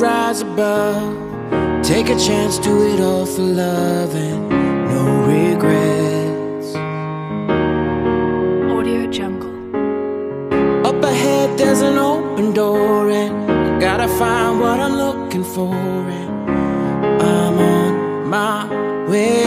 Rise above. Take a chance, do it all for love and no regrets. Audio Jungle. Up ahead, there's an open door, and I gotta find what I'm looking for. And I'm on my way.